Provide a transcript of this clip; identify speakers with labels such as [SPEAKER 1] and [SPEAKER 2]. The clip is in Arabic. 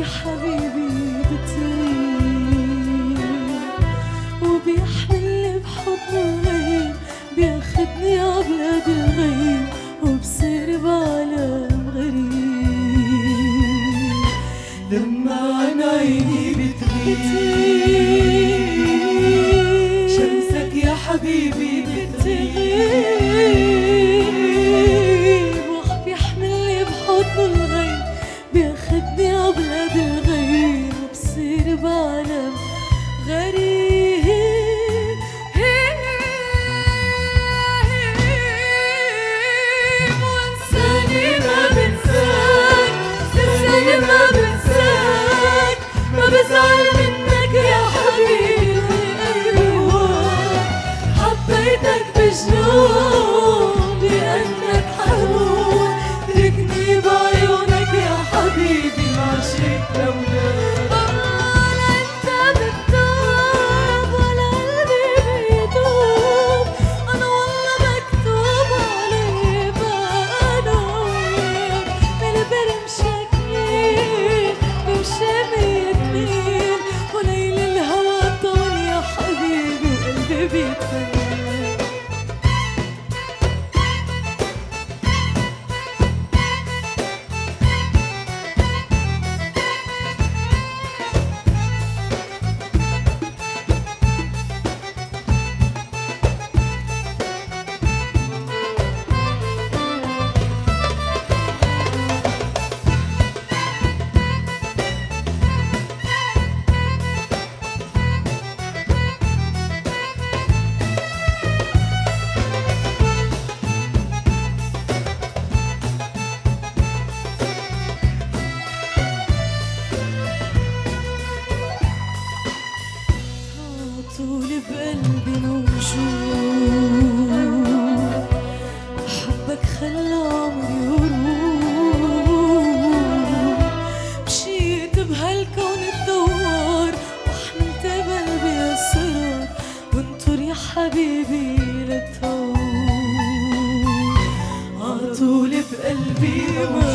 [SPEAKER 1] يا حبيبي بطير وبيحملني بحضنه غير بياخدني عبلاد الغير وبصير بعالم غريب. لما عن عيني بتغيب طول بقلبي موجود. حبك خلى عمري يروح. مشيت بهالكون الدوار وحملت قلبي اسرار وانطر يا حبيبي للطول عطول بقلبي موجود